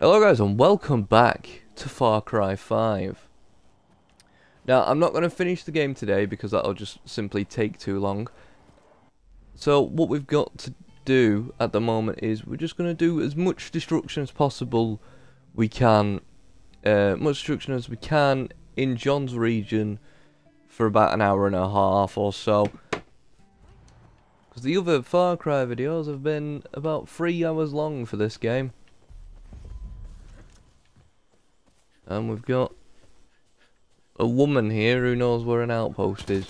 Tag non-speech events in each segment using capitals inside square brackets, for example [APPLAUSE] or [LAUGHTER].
Hello guys and welcome back to Far Cry 5. Now I'm not going to finish the game today because that'll just simply take too long. So what we've got to do at the moment is we're just going to do as much destruction as possible we can, uh, much destruction as we can in John's region for about an hour and a half or so. Because the other Far Cry videos have been about three hours long for this game. And we've got a woman here who knows where an outpost is.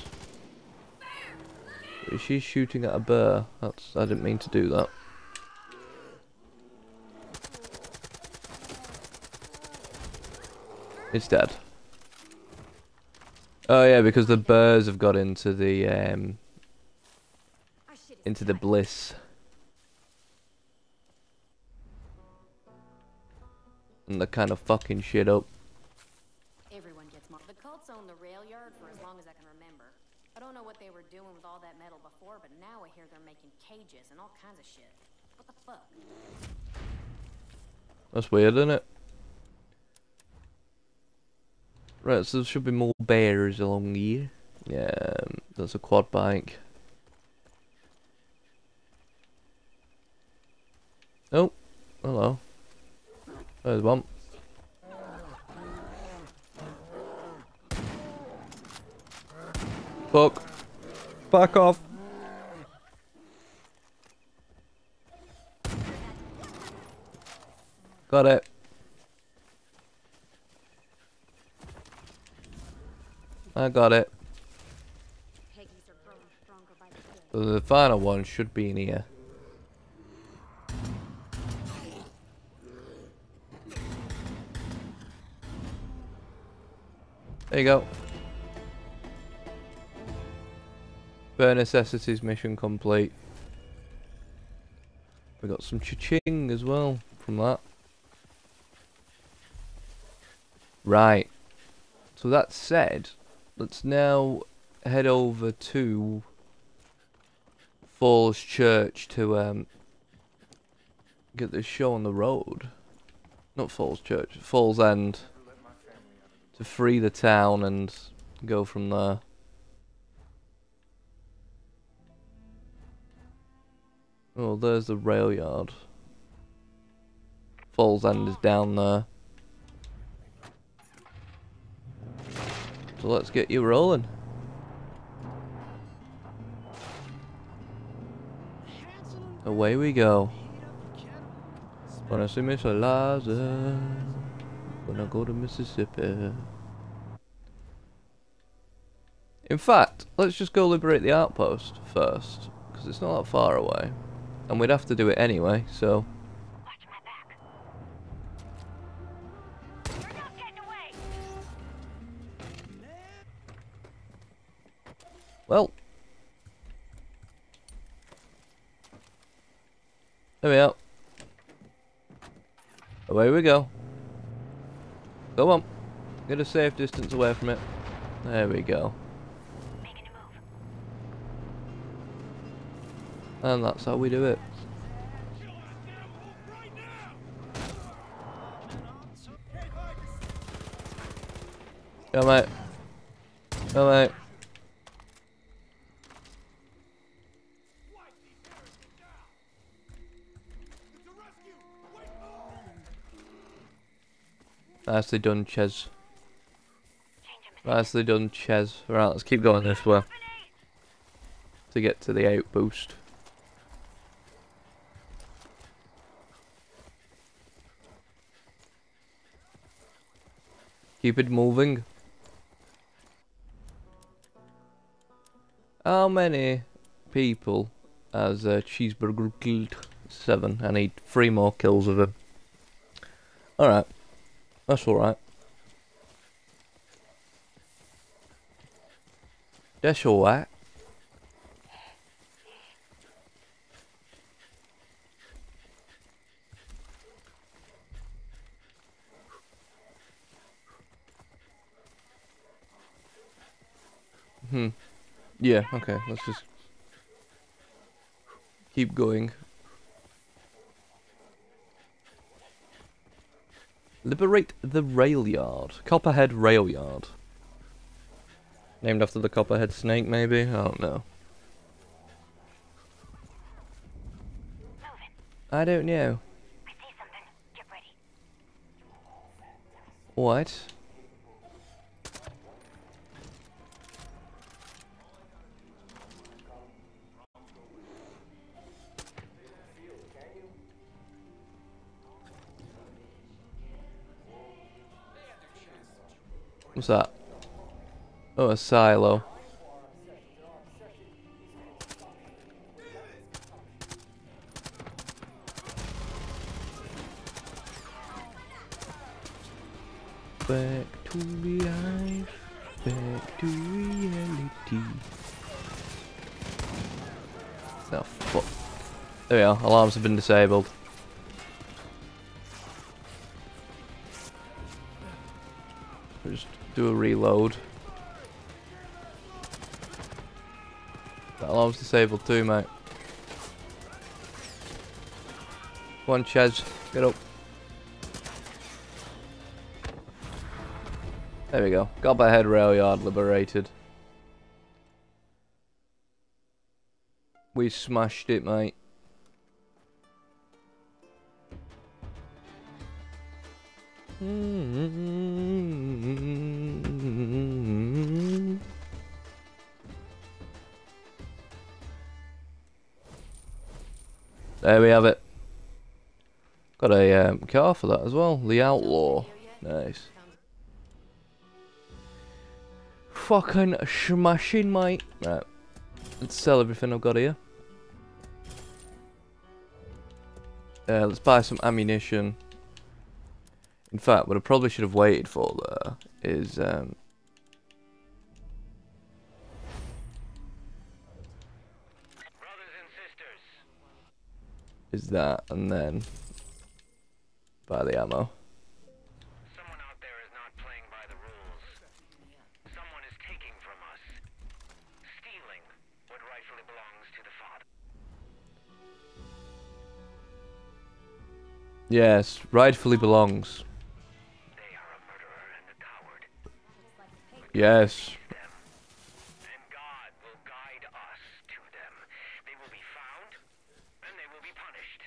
She's shooting at a bear. That's I didn't mean to do that. It's dead. Oh yeah, because the bears have got into the um into the bliss. And they're kind of fucking shit up. Everyone gets mocked. The cults own the rail yard for as long as I can remember. I don't know what they were doing with all that metal before, but now I hear they're making cages and all kinds of shit. What the fuck? That's weird, isn't it? Right, so there should be more bears along here. Yeah, um, there's a quad bike. Oh, hello. There's one. Fuck. Back off. Got it. I got it. Peggies are growing stronger by the day. So the final one should be in here. There you go. Bare necessities mission complete. We got some cha-ching as well from that. Right. So that said, let's now head over to Falls Church to um get this show on the road. Not Falls Church, Falls End. To free the town and go from there. Oh, there's the rail yard. Falls End is down there. So let's get you rolling. Away we go. See Miss Eliza, I go to Mississippi. In fact, let's just go liberate the outpost first, because it's not that far away. And we'd have to do it anyway, so... Well. There we are. Away we go. Go on. Get a safe distance away from it. There we go. Making a move. And that's how we do it. Go mate. Go mate. Nicely done, Ches. Nicely done, Ches. Right, let's keep going this way. To get to the outpost. Keep it moving. How many people has uh, Cheeseburger killed? Seven. I need three more kills of him. Alright. That's alright. That's alright. Hmm. Yeah, okay, let's just keep going. Liberate the rail yard. Copperhead Rail Yard. Named after the copperhead snake, maybe? I don't know. I don't know. I see something. Get ready. What? What's that? Oh, a silo. Back to life, back to reality. Oh, fuck. There we are, alarms have been disabled. Just do a reload. That alarm's disabled too, mate. Come on, Chaz, get up. There we go. Got my head rail yard liberated. We smashed it, mate. There we have it. Got a um, car for that as well. The Outlaw. Nice. Fucking smashing, mate. Right. Let's sell everything I've got here. Uh, let's buy some ammunition. In fact, what I probably should have waited for there is um, Brothers and sisters, is that, and then buy the ammo. someone out there punished.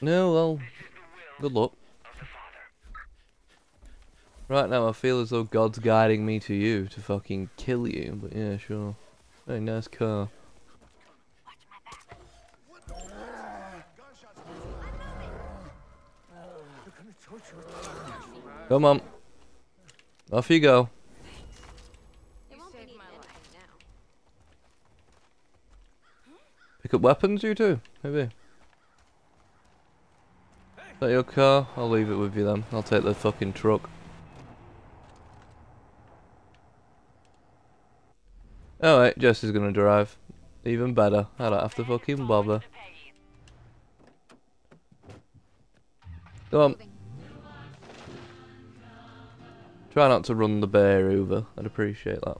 No, well, This is the will good luck. of the Father. Right now, I feel as though God's guiding me to you to fucking kill you. But yeah, sure. Very nice car. Come on. Off you go. It won't be needing anything now. Up weapons, you two? Maybe. Is that your car? I'll leave it with you then. I'll take the fucking truck. Wait, Jess is gonna drive. Even better. I don't have to fucking bother. Come on. Try not to run the bear over. I'd appreciate that.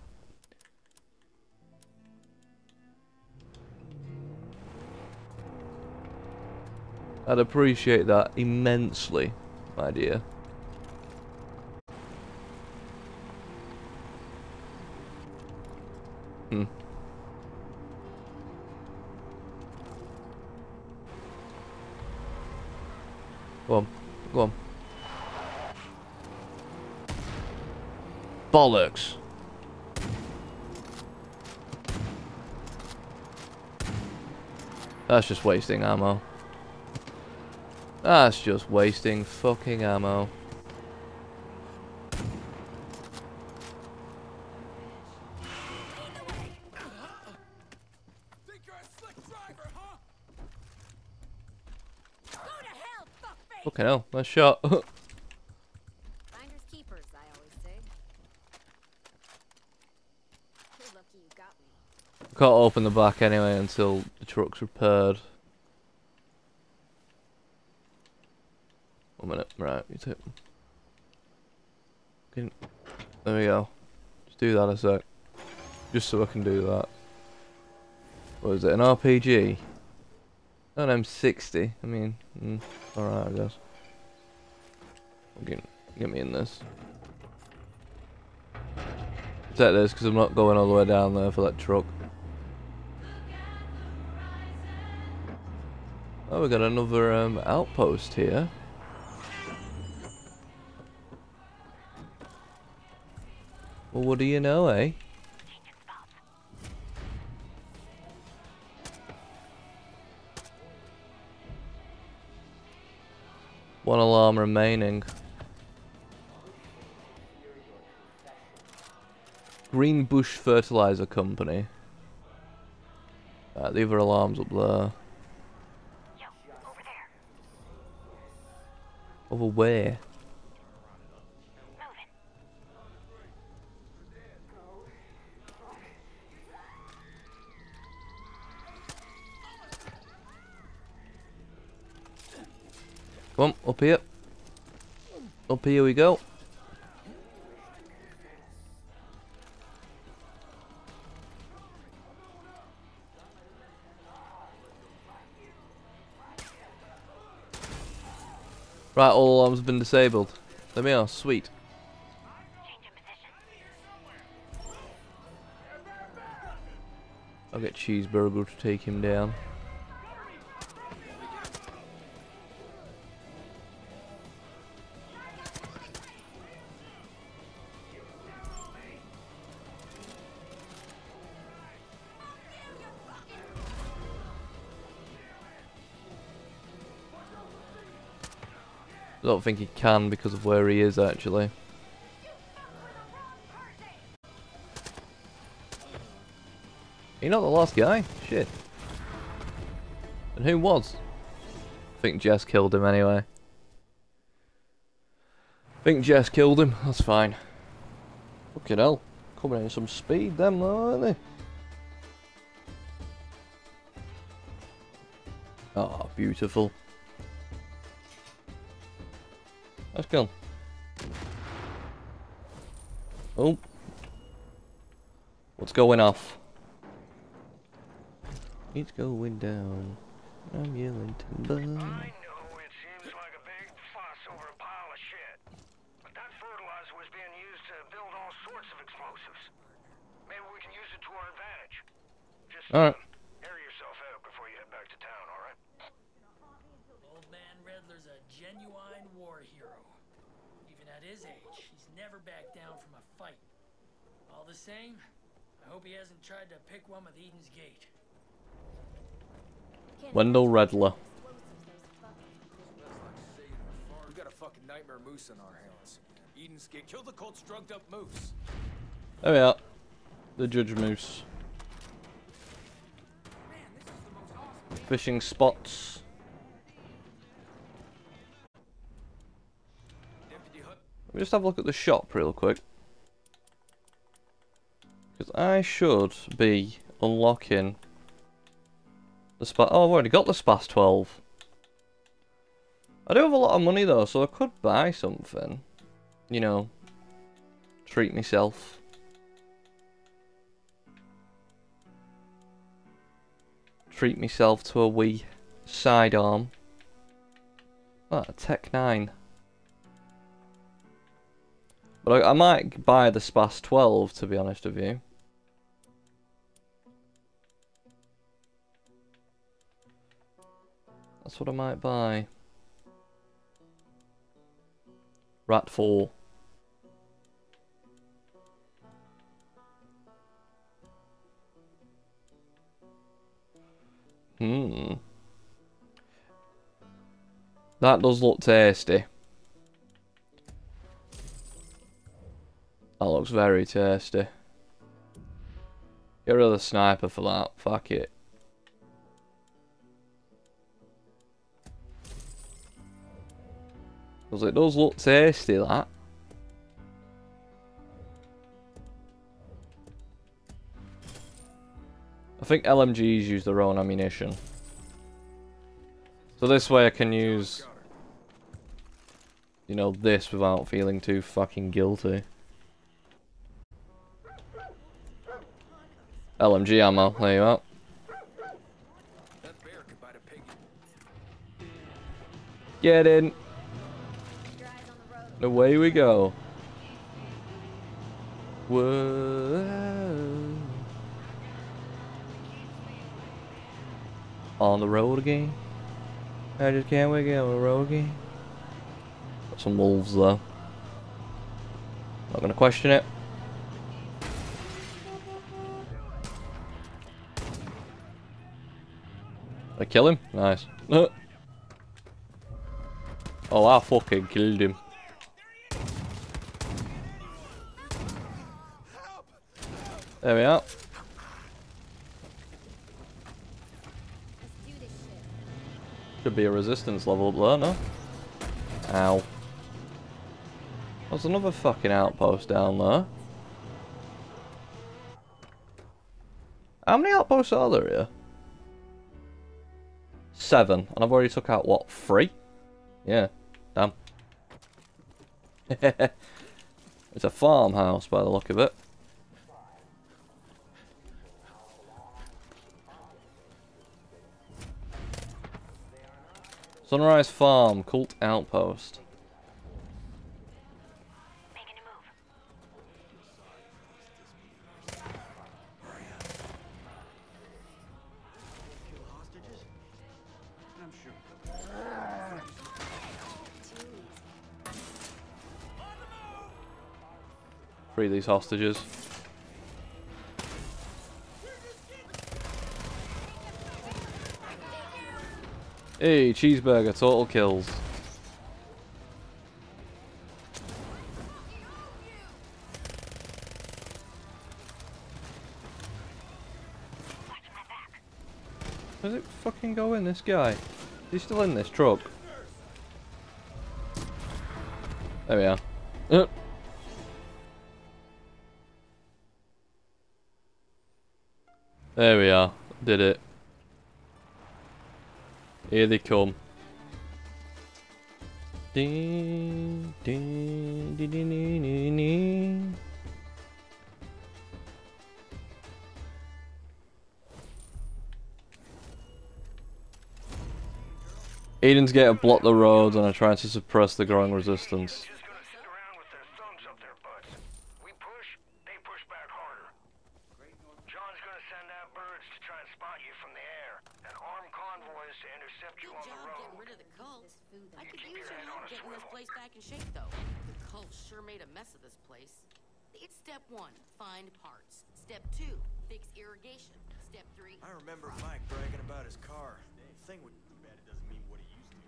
I'd appreciate that immensely, my dear. Hmm. Go on, go on. Bollocks. That's just wasting ammo. That's just wasting fucking ammo. Fucking hell, nice shot. [LAUGHS] Finders keepers, I always say. You're lucky you got me. Can't open the back anyway until the truck's repaired. One minute, right, you take. There we go. Just do that a sec. Just so I can do that. What is it, an RPG? An M60, I mean, mm, alright I guess. Okay. Get me in this. Take this because I'm not going all the way down there for that truck. Oh, we got another um, outpost here. Well, what do you know, eh? One alarm remaining. Green Bush Fertilizer Company. Uh, the other alarm's up there. Yo, over there. Over where? Come up here. Up here we go. Right, all alarms have been disabled. There we are, sweet. I'll get Cheeseburger to take him down. I don't think he can because of where he is actually. You're not the last guy? Shit. And who was? I think Jess killed him anyway. I think Jess killed him, that's fine. Fucking hell. Coming in some speed them though, aren't they? Oh, beautiful. Let's go. Oh. What's going off? It's going down. I'm yelling timber. I know it seems like a big fuss over a pile of shit. But that fertilizer was being used to build all sorts of explosives. Maybe we can use it to our advantage. Just Alright. uh, air yourself out before you head back to town, alright? Old man Redler's a genuine war hero. Even at his age, he's never backed down from a fight. All the same, I hope he hasn't tried to pick one with Eden's Gate. Wendell Redler. We got a fucking nightmare moose on our hands. Eden's Gate killed the Colt's drugged up moose. There we are. The Judge Moose. Fishing spots. Deputy Let me just have a look at the shop real quick. Because I should be unlocking the spa. Oh, I've already got the Spas 12. I do have a lot of money though, so I could buy something. You know, treat myself. Treat myself to a wee sidearm. Ah, Tech 9. But I, I might buy the Spas 12, to be honest with you. That's what I might buy. Rat 4. Hmm. That does look tasty. That looks very tasty. Get rid of the sniper for that. Fuck it. Because it does look tasty, that. I think LMGs use their own ammunition. So this way I can use, you know, this without feeling too fucking guilty. LMG ammo, there you are. Get in. And away we go. Whoa. On the road again. I just can't wait to get on the road again. Got some wolves though. Not gonna question it. I kill him? Nice. [LAUGHS] oh, I fucking killed him. There we are. Should be a resistance level up there, no? Ow. There's another fucking outpost down there. How many outposts are there here? Seven. And I've already took out, what, three? Yeah. Damn. [LAUGHS] it's a farmhouse by the look of it. Sunrise Farm, Cult Outpost. Free these hostages. Hey, cheeseburger, total kills. Does it fucking go in, this guy? He's still in this truck. There we are. Uh. There we are. Did it. Here they come. Ding, gate have blocked the roads and are trying to suppress the growing resistance. Just gonna sit around with their thumbs up their butts. We push, they push back harder. John's gonna send out birds to try and spot you from the air, and armed convoys to intercept you on Good the job getting road. rid of the cults. food I could keep use your your head on help a getting this swivel. place back in shape, though. The cults sure made a mess of this place. It's step one, find parts. Step two, fix irrigation. Step three, I remember Mike bragging about his car. Thing would.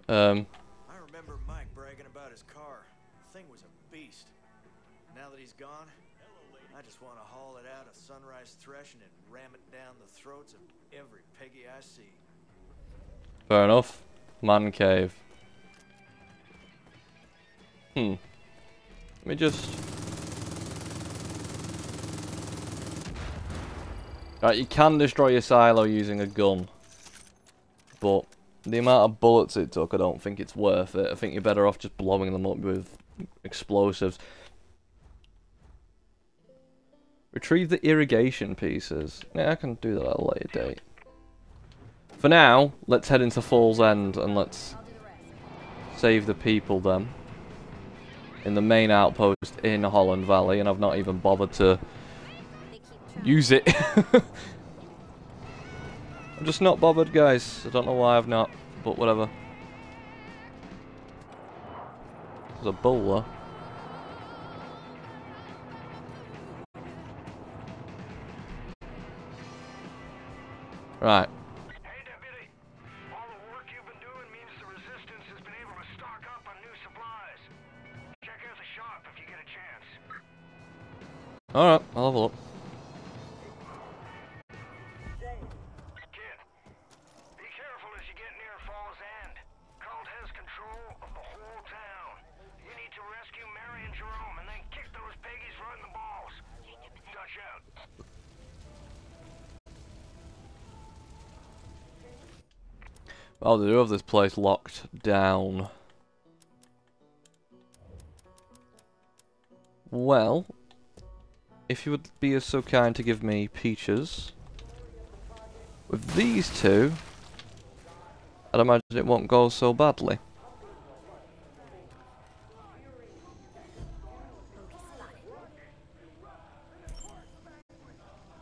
Um, I remember Mike bragging about his car. Thing was a beast. Now that he's gone, I just want to haul it out of sunrise threshing and ram it down the throats of every Peggy I see. fair enough. Man cave. Hmm. Let me just... Right, you can destroy your silo using a gun. But the amount of bullets it took, I don't think it's worth it. I think you're better off just blowing them up with explosives. Retrieve the irrigation pieces. Yeah, I can do that at a later date. For now, let's head into Fall's End and let's save the people then. In the main outpost in Holland Valley, and I've not even bothered to use it. [LAUGHS] I'm just not bothered, guys. I don't know why I've not, but whatever. There's a bowler. Right. Hey, Deputy. All the work Oh, they do have this place locked down. Well, if you would be so kind to give me peaches. With these two, I'd imagine it won't go so badly.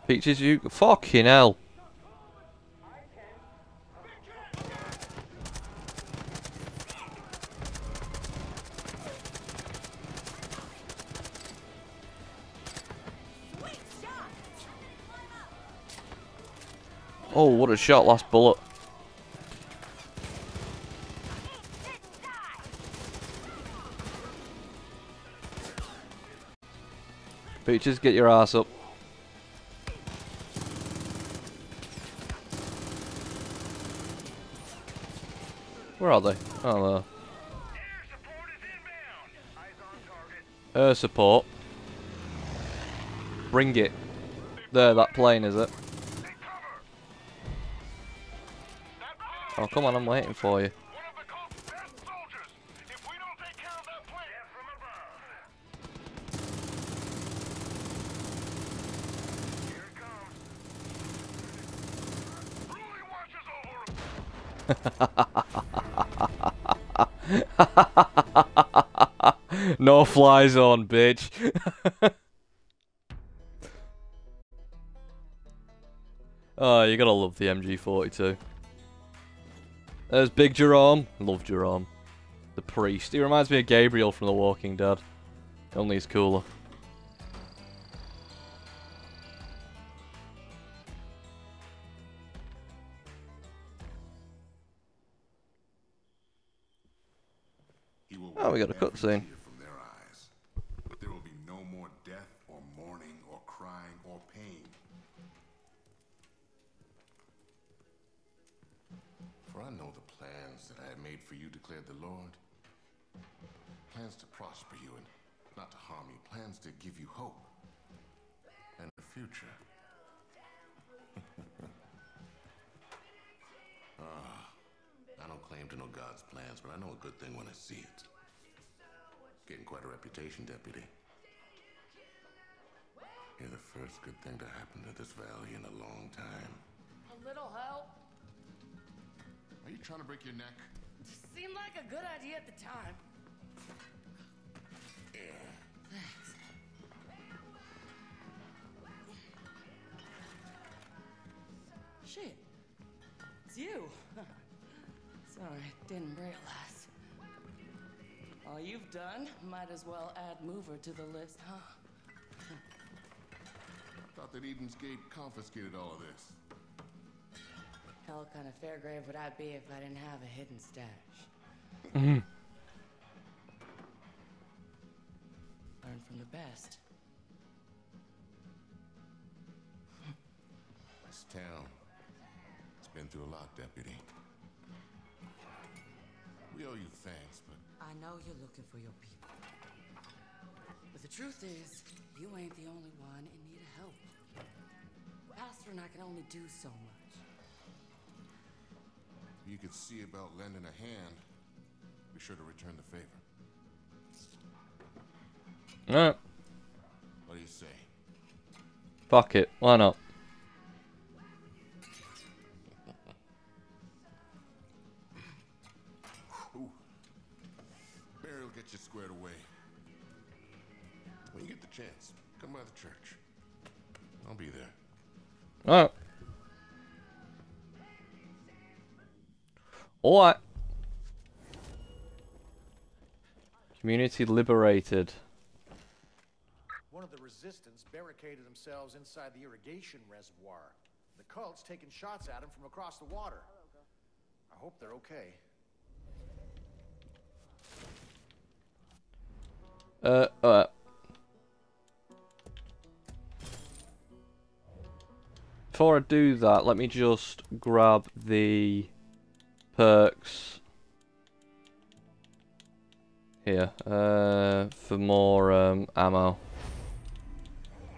Peaches, you... Fucking hell. Oh, what a shot, last bullet. Peaches, get your ass up. Where are they? Oh, there. Air support. Bring it. There, that plane, is it? Oh, come on, I'm waiting for you. [LAUGHS] no fly zone, bitch. [LAUGHS] oh, you gotta love the MG42. There's Big Jerome. Love Jerome. The priest. He reminds me of Gabriel from The Walking Dead. Only he's cooler. Oh, we got a cutscene. I know the plans that I have made for you, declared the Lord. Plans to prosper you and not to harm you. Plans to give you hope and a future. [LAUGHS] ah, I don't claim to know God's plans, but I know a good thing when I see it. Getting quite a reputation, deputy. You're the first good thing to happen to this valley in a long time. A little help. Are you trying to break your neck? Seemed like a good idea at the time. Shit. It's you. [LAUGHS] Sorry, didn't realize. All you've done, might as well add Mover to the list, huh? Thought that Eden's Gate confiscated all of this. Hell kind of Fairgrave would I be if I didn't have a hidden stash? Hmm. Learn from the best. [LAUGHS] This town, it's been through a lot, deputy. We owe you thanks, but I know you're looking for your people. But the truth is, you ain't the only one in need of help. Pastor and I can only do so much. You could see about lending a hand, be sure to return the favor. Alright. What do you say? Fuck it. Why not? Barry will get you squared away. When you get the chance, come by the church. I'll be there. Alright. Alright. Community liberated. One of the resistance barricaded themselves inside the irrigation reservoir. The cult's taking shots at them from across the water. I hope they're okay. Uh, uh. Before I do that, let me just grab the perks here uh, for more um, ammo.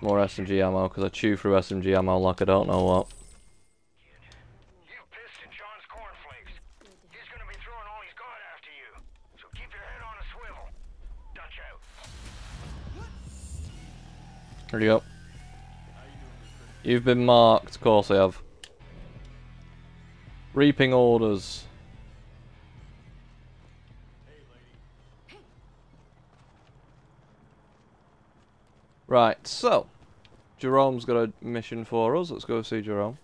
More SMG ammo, because I chew through SMG ammo like I don't know what. You pissed in John's cornflakes. He's gonna be throwing all he's got after you. So keep your head on a swivel. Dutch out. There you go. You've been marked, of course I have. Reaping orders. Right, so Jerome's got a mission for us. Let's go see Jerome.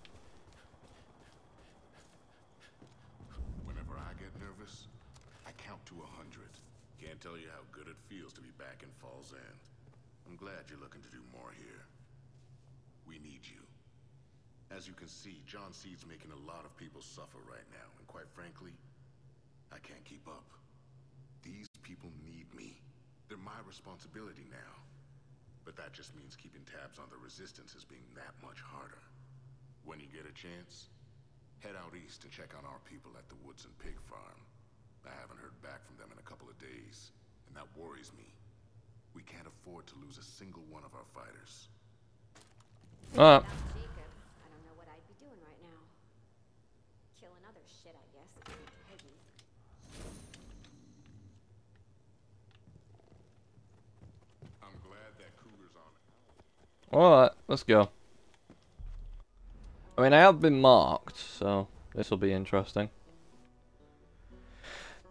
Whenever I get nervous, I count to a hundred. Can't tell you how good it feels to be back in Falls End. I'm glad you're looking to do more here. We need you. As you can see, John Seed's making a lot of people suffer right now, and quite frankly, I can't keep up. These people need me. They're my responsibility now. But that just means keeping tabs on the resistance is being that much harder. When you get a chance, head out east and check on our people at the Woods and Pig Farm. I haven't heard back from them in a couple of days, and that worries me. We can't afford to lose a single one of our fighters. Alright. Without Jacob, I don't know what I'd be doing right now. Killing other shit, I guess. if it ain't Peggy. I'm glad that cougar's on. Alright, let's go. I mean, I have been marked, so this will be interesting.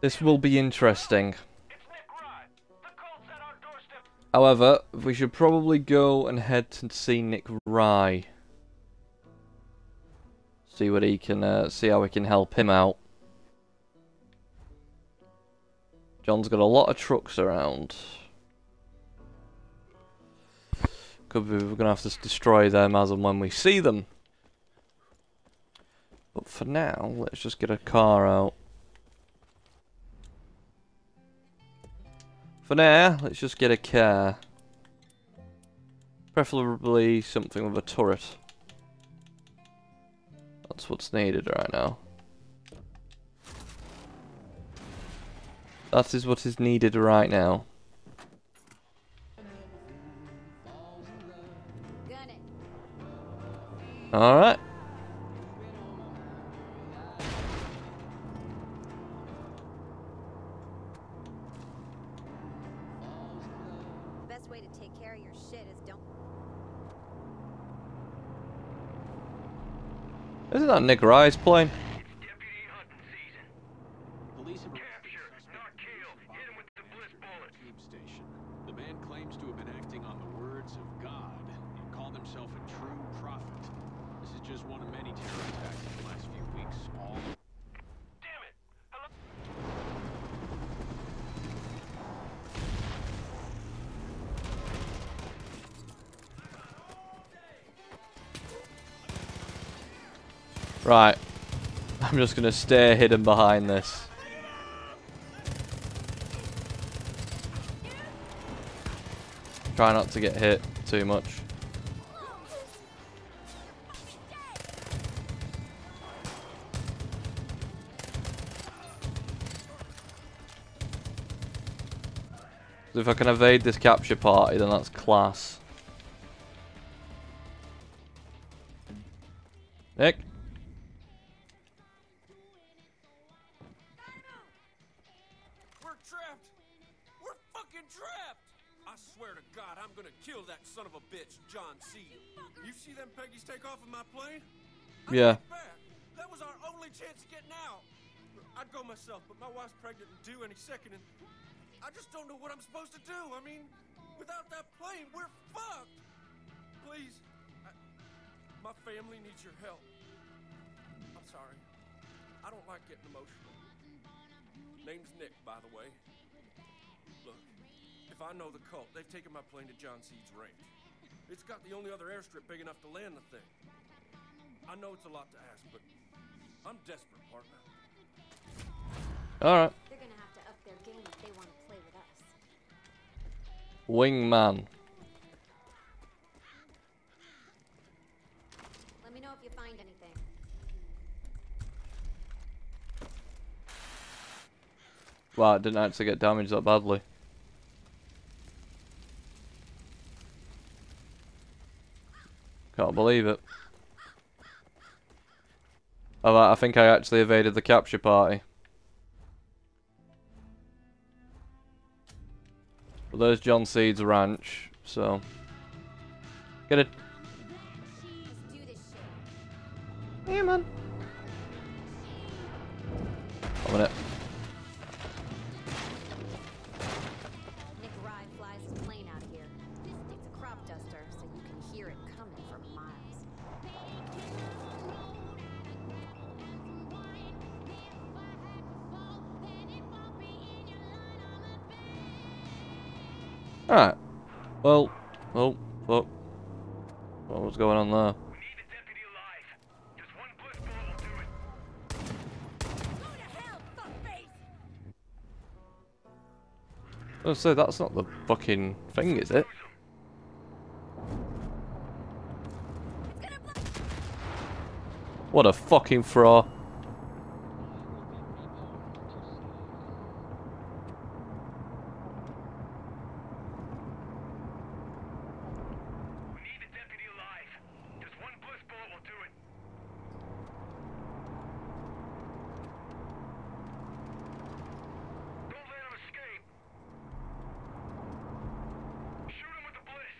This will be interesting. It's Nick Rye. The Colt's at our doorstep. However, we should probably go and head to see Nick Rye. See what he can, uh, see how we can help him out. John's got a lot of trucks around. Could be we're gonna have to destroy them as and when we see them. But for now, let's just get a car out. For now, let's just get a car. Preferably something with a turret. That's what's needed right now. That is what is needed right now. Alright. Isn't that Nick Rye's plane? Right. I'm just gonna stay hidden behind this. Try not to get hit too much. If I can evade this capture party, then that's class. Yeah. That was our only chance of getting out. I'd go myself, but my wife's pregnant and due any second, and I just don't know what I'm supposed to do. I mean, without that plane, we're fucked. Please, I, my family needs your help. I'm sorry. I don't like getting emotional. Name's Nick, by the way. Look, if I know the cult, they've taken my plane to John Seed's range. It's got the only other airstrip big enough to land the thing. I know it's a lot to ask, but I'm desperate, partner. Alright. They're gonna have to up their game if they want to play with us. Wingman. Let me know if you find anything. Wow, it didn't actually get damaged that badly. Can't believe it. Oh, I think I actually evaded the capture party. But there's John Seed's ranch, so... Get it. Yeah, man. I'm in Oh, I was that's not the fucking thing, is it? What a fucking fraud. We need the deputy alive. Just one push bullet will do it. Don't let him escape. Shoot him with the bliss.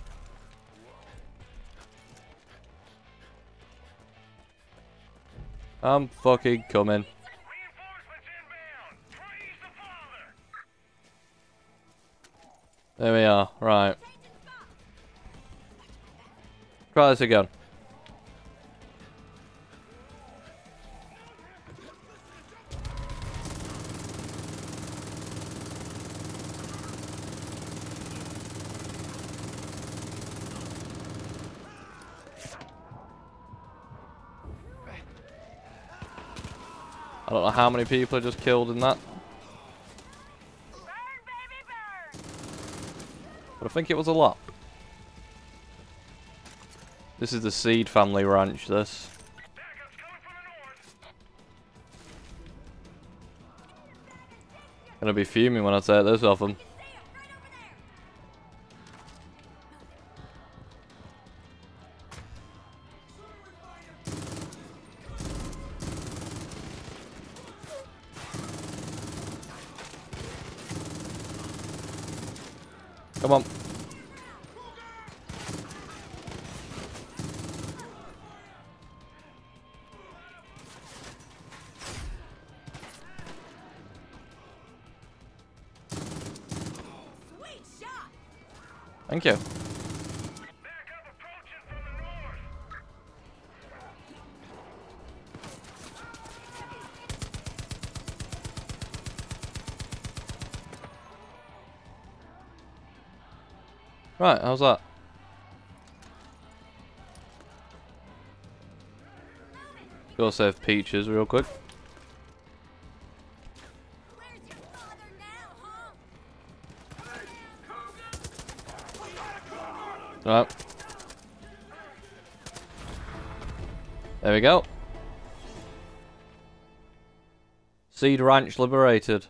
I'm fucking coming. There we are. Right. Try this again. I don't know how many people are just killed in that, Burn, baby, burn! but I think it was a lot. This is the Seed family ranch, this. Gonna be fuming when I take this off them. How's that? Go save Peaches real quick. Right. There we go. Seed Ranch liberated.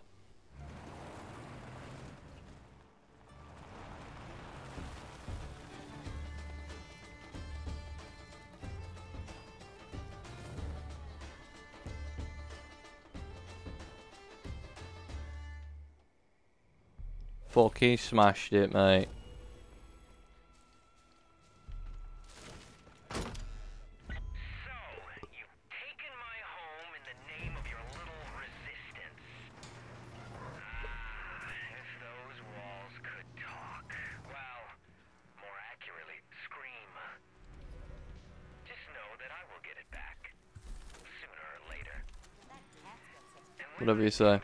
Or later. And when Whatever you say.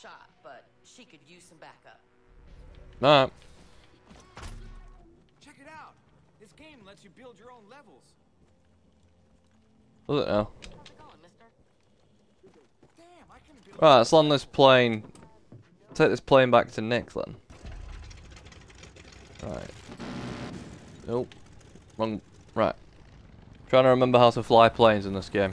Shot, but she could use some backup. Alright. Check it out. This game lets you build your own levels. Does it now? How's it going, mister? Damn, I can build. Right, let's land this plane. Take this plane back to Nick then. Right. Nope. Wrong. Right. Trying to remember how to fly planes in this game.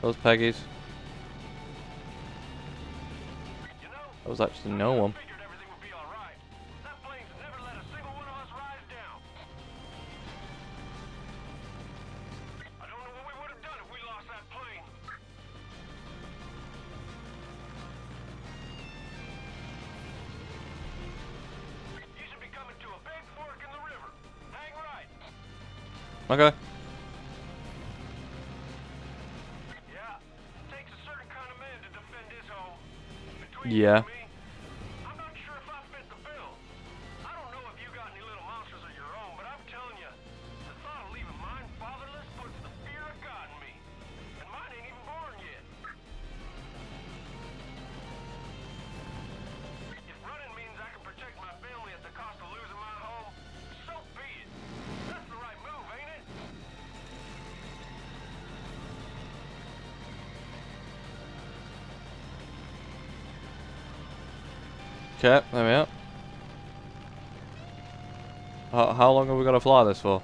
Those Peggies. That was actually no one. Okay, there we are. How, how long are we going to fly this for?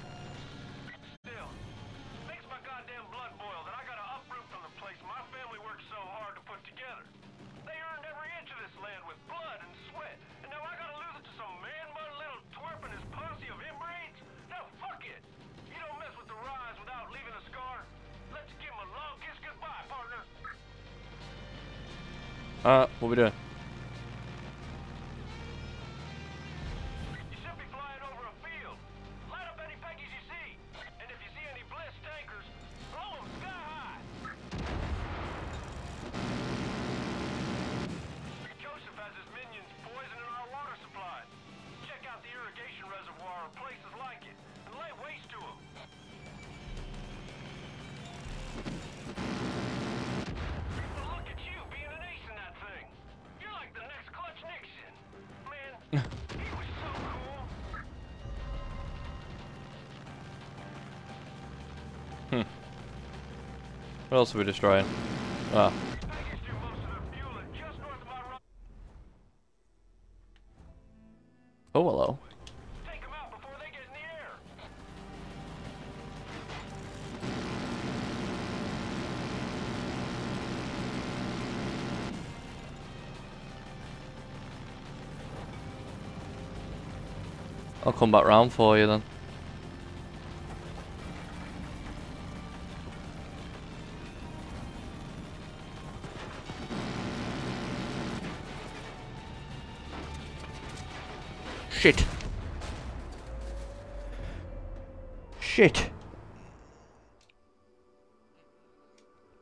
What else are we destroying? Ah. Oh, hello. I'll come back round for you then. Shit. Shit.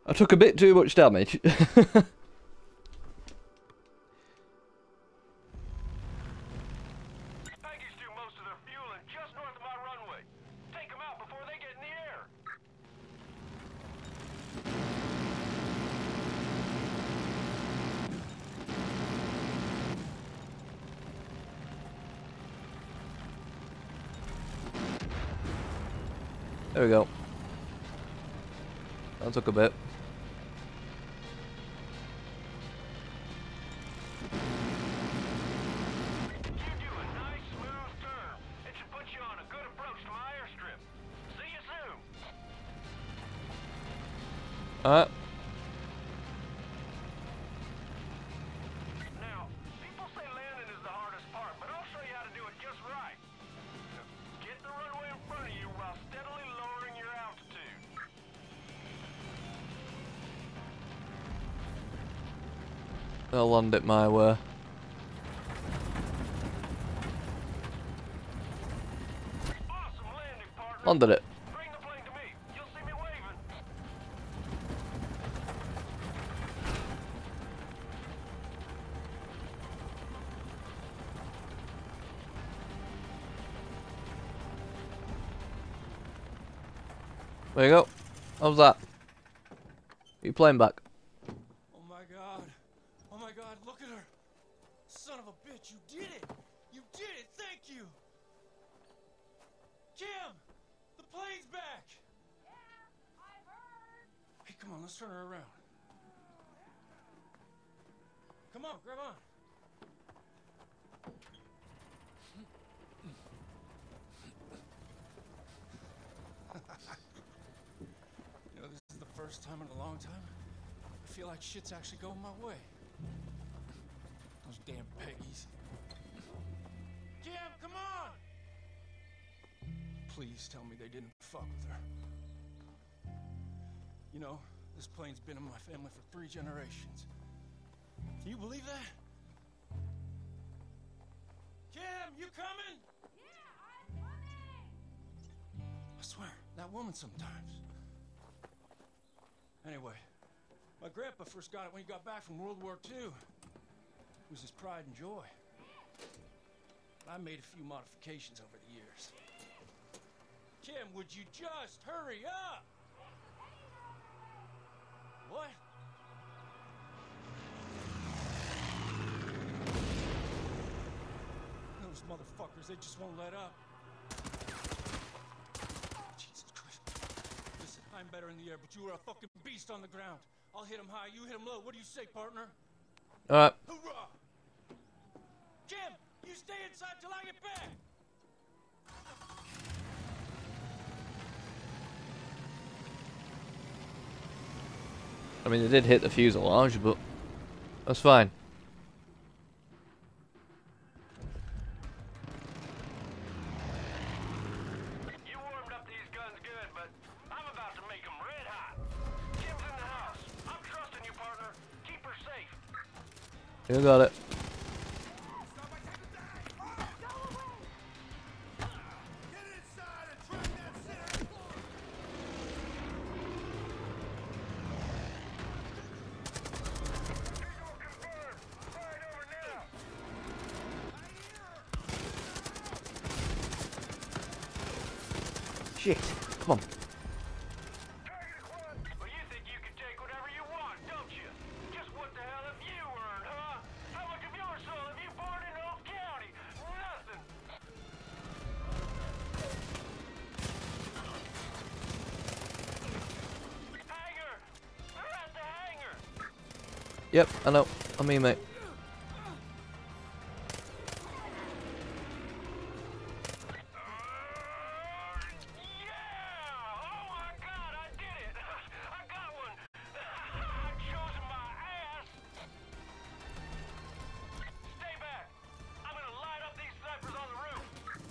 I took a bit too much damage. [LAUGHS] There we go. That took a bit. I'll it my uh, landing. Landed it. There you go. How's that? you playing back? Come on, grab on. you know, this is the first time in a long time I feel like shit's actually going my way. Those damn Peggies. Kim, come on! Please tell me they didn't fuck with her. You know, this plane's been in my family for three generations. Can you believe that? Kim, you coming? Yeah, I'm coming! I swear, that woman sometimes. Anyway, my grandpa first got it when he got back from World War II. It was his pride and joy. I made a few modifications over the years. Kim, would you just hurry up? What? Those motherfuckers, they just won't let up. Jesus Christ. Listen, I'm better in the air, but you are a fucking beast on the ground. I'll hit him high, you hit him low. What do you say, partner? Alright. Hoorah! Jim, you stay inside till I get back! I mean, it did hit the fuselage, but that's fine. You got it. Shit. Come on. Up these snipers on the mate.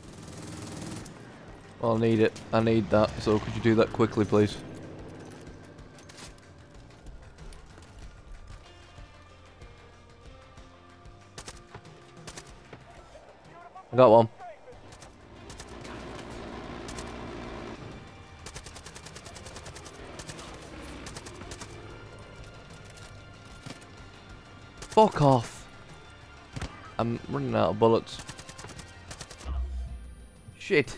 I'll need it. I need that. So could you do that quickly, please? Got one. Fuck off. I'm running out of bullets. Shit.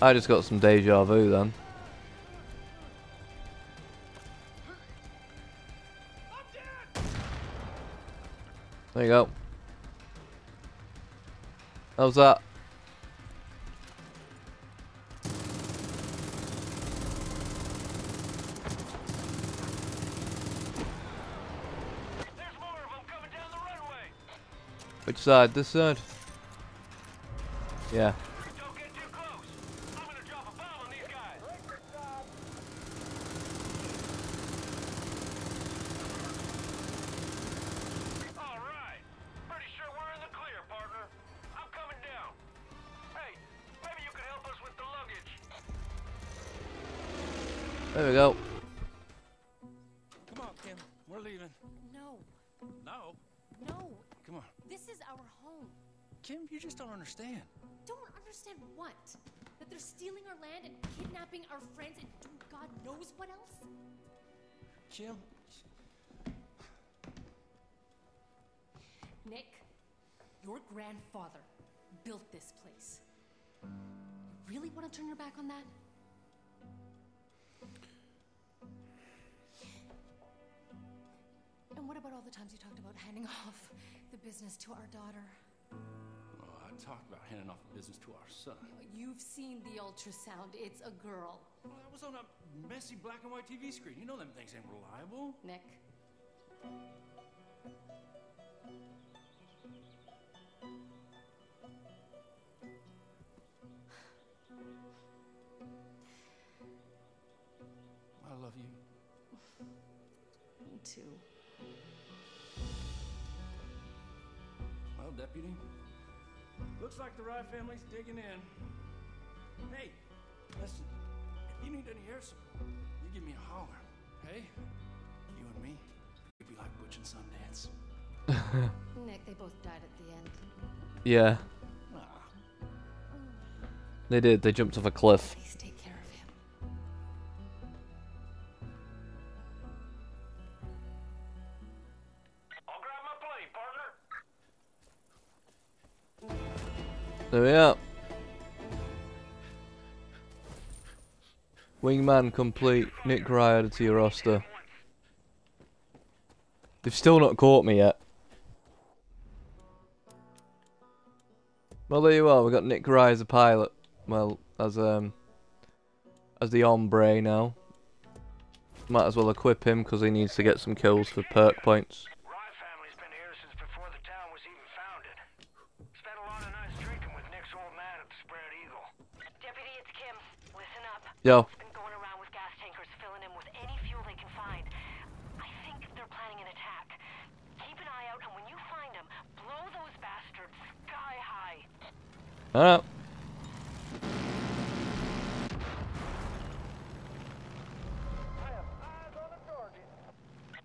I just got some deja vu then. That? There's more of them coming down the runway. Which side? This side? Yeah. We go. Come on, Kim. We're leaving. No, No. no. Come on. This is our home. Kim, you just don't understand. Don't understand what? That they're stealing our land and kidnapping our friends and doing God knows what else? Kim, Nick, your grandfather built this place. You really want to turn your back on that? And what about all the times you talked about handing [LAUGHS] off the business to our daughter? well, I talked about handing off the business to our son. You've seen the ultrasound. It's a girl. Well, that was on a messy black and white TV screen. You know them things ain't reliable. Nick. I love you. Deputy, looks like the Rye family's digging in. Hey, listen, if you need any air support, you give me a holler. Hey, you and me, we'd be like Butch and Sundance. [LAUGHS] Nick, they both died at the end. Yeah. Ah, They did. They jumped off a cliff. There we are. Wingman complete. Nick Rye added to your roster. They've still not caught me yet. Well, there you are. We've got Nick Rye as a pilot. Well, as um, as the ombre now. Might as well equip him because he needs to get some kills for perk points. Rye family's been here since before the town was even founded. Spent a lot of nights drinking with Nick's old man at the Spread Eagle. Deputy, it's Kim. Listen up. Yo, Been going around with gas tankers, filling them with any fuel they can find. I think they're planning an attack. Keep an eye out, and when you find them, blow those bastards sky high. alright.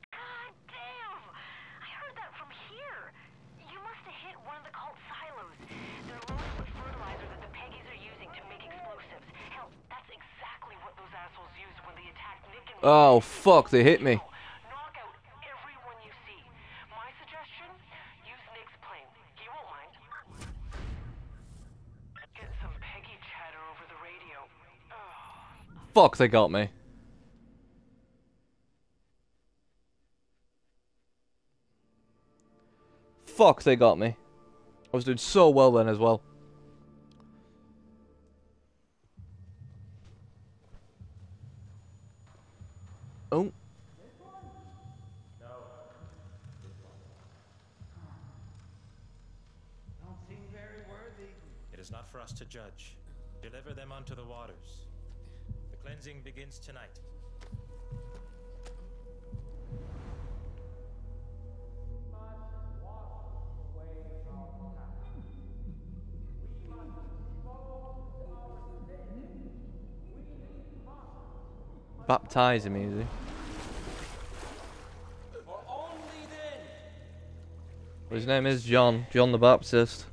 God damn! I heard that from here. You must have hit one of the cult silos. They're loaded with fertilizer that the Peggies are using to make explosives. Hell, that's exactly what those assholes used when they attacked Nick and Oh fuck! They hit me. Knock out everyone you see. My suggestion: use Nick's plane. He won't mind. Get some Peggy chatter over the radio. Ugh. Fuck! They got me. Fuck! They got me. I was doing so well then as well. Oh. It is not for us to judge. Deliver them unto the waters. The cleansing begins tonight. Baptize him easy. For only His name is John. John the Baptist.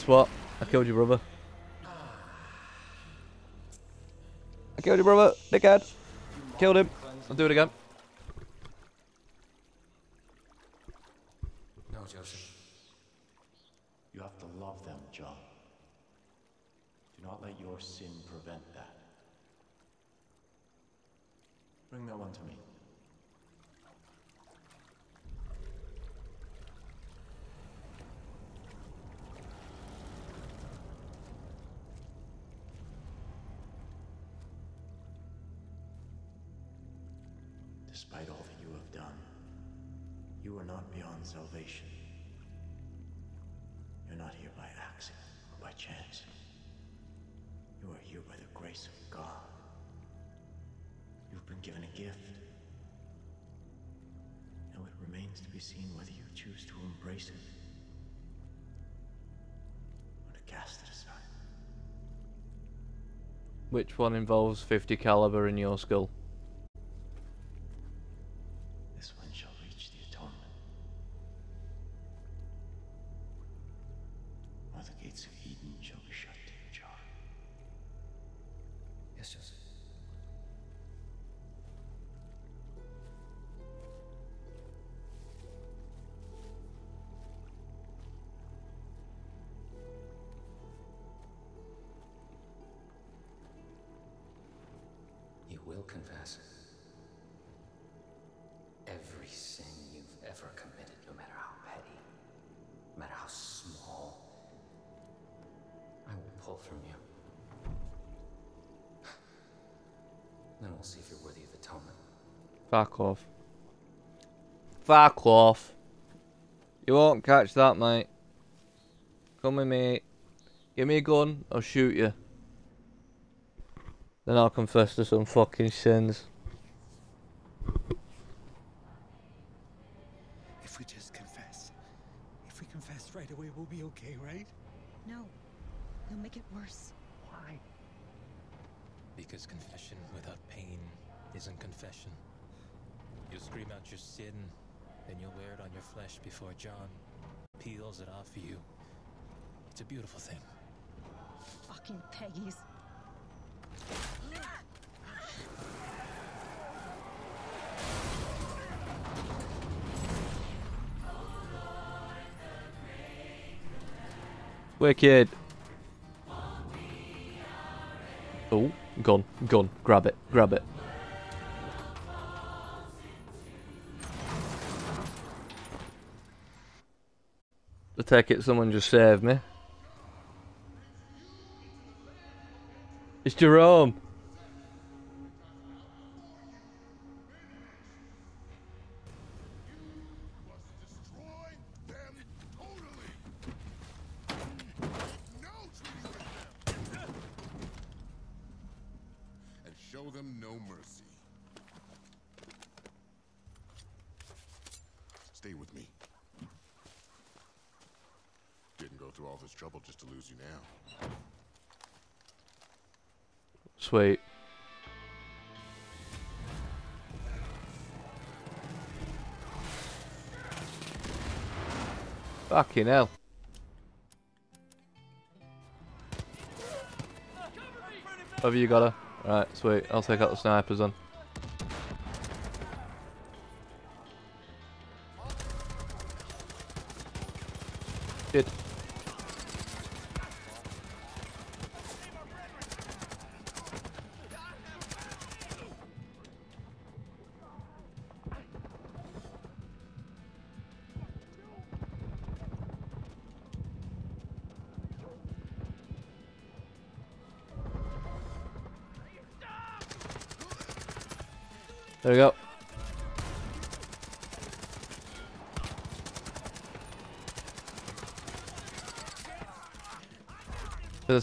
Guess what? I killed your brother. I killed your brother, dickhead. Killed him. I'll do it again. One involves 50 caliber in your skull? Will every sin you've ever committed, no matter how petty, no matter how small. I will pull from you. Then we'll see if you're worthy of atonement. Fuck off. Fuck off. You won't catch that, mate. Come with me. Give me a gun, I'll shoot you. Then I'll confess to some fucking sins. Wicked. Oh, gun, gun. Grab it, grab it. I take it someone just saved me. It's Jerome. Show them no mercy. Stay with me. Didn't go through all this trouble just to lose you now. Sweet. Fucking hell. Have you got her? Right, sweet. I'll take out the snipers then.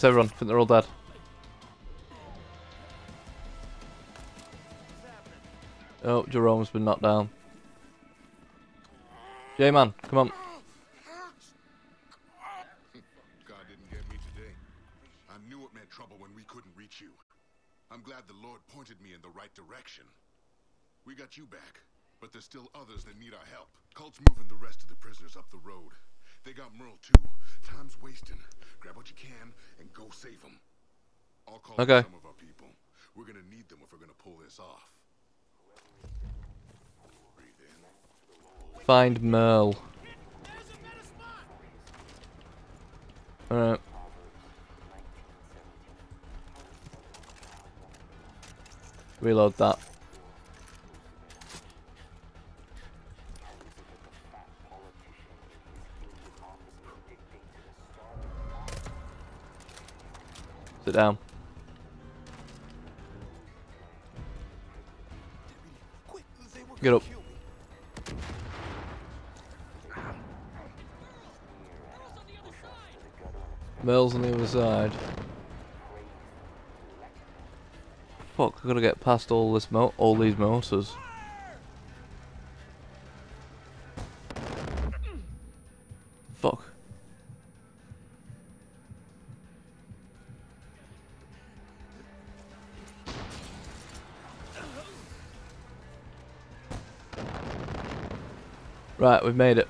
Everyone. I think they're all dead. Oh, Jerome's been knocked down. J-Man, come on. God didn't get me today. I knew it meant trouble when we couldn't reach you. I'm glad the Lord pointed me in the right direction. We got you back, but there's still others that need our help. Cult's moving the rest of the prisoners up the road. They got Merle too. Time's wasting. Grab what you can and go save them. I'll call Okay. in some of our people. We're gonna need them if we're gonna pull this off. Find Merle. Alright. Reload that. Sit down. Get up. Mel's on the other side. Fuck, I gotta get past all this mo all these motors. Fuck. Right, we've made it.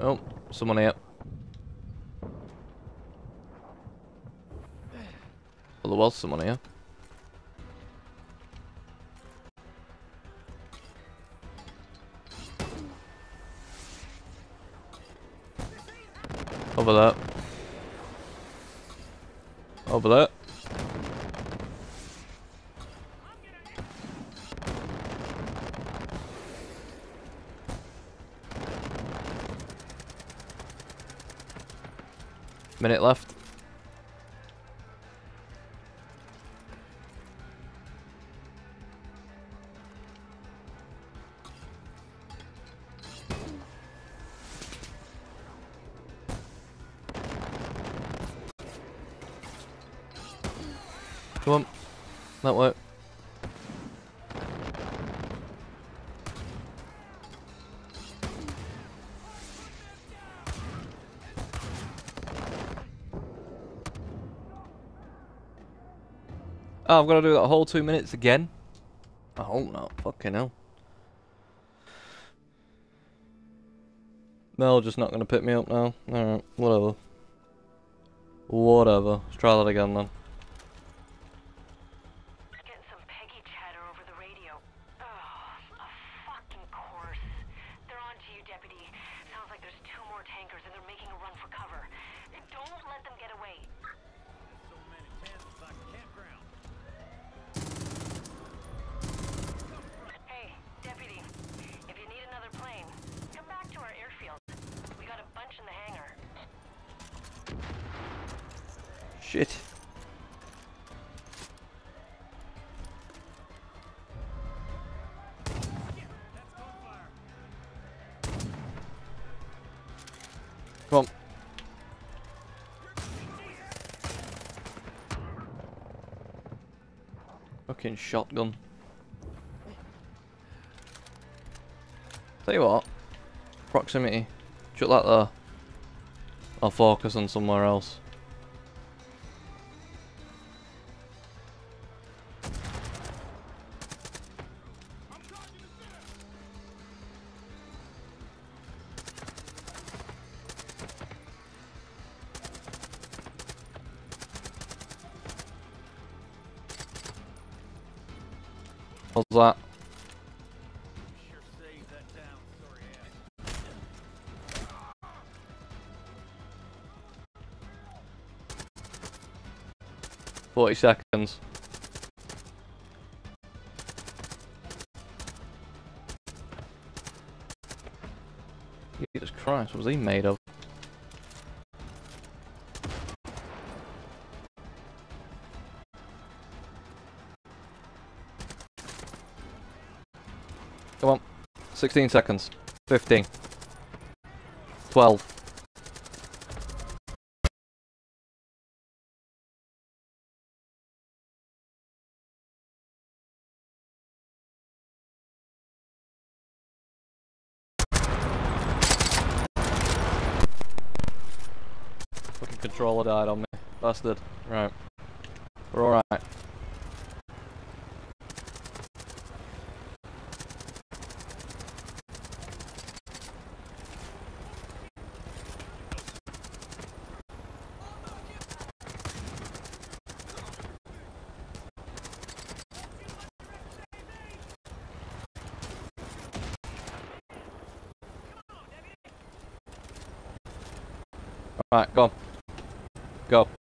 Oh, someone here. Well, there was someone here. Over there. Over there. Minute left. Come on. That work. Oh, I've got to do that whole two minutes again? I hope not. Fucking hell. Mel just not going to pick me up now. Alright, whatever. Whatever. Let's try that again then. Fucking shotgun. Tell you what. Proximity. Shut that there. I'll focus on somewhere else. 40 seconds. Jesus Christ, what was he made of? Come on. 16 seconds. 15. 12. Bastard. Right. We're alright. Alright, go on. Go. Go.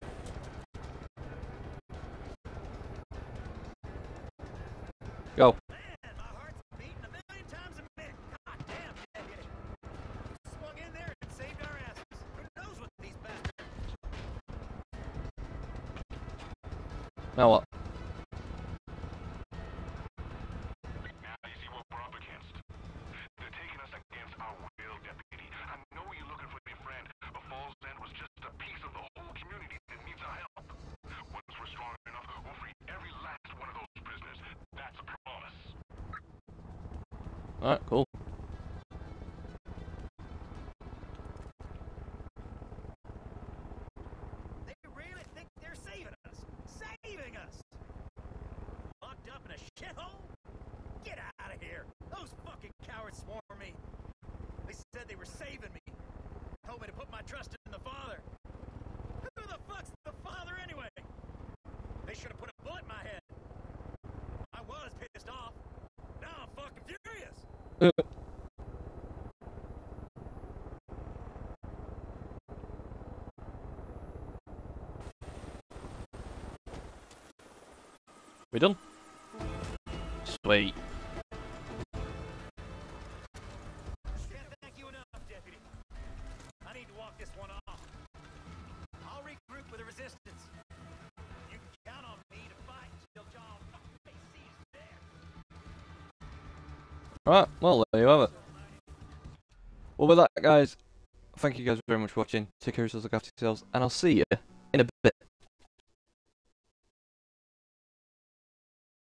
Alright, well, there you have it. Well, with that, guys, thank you guys very much for watching. Take care of yourselves, look after yourselves, and I'll see you in a bit.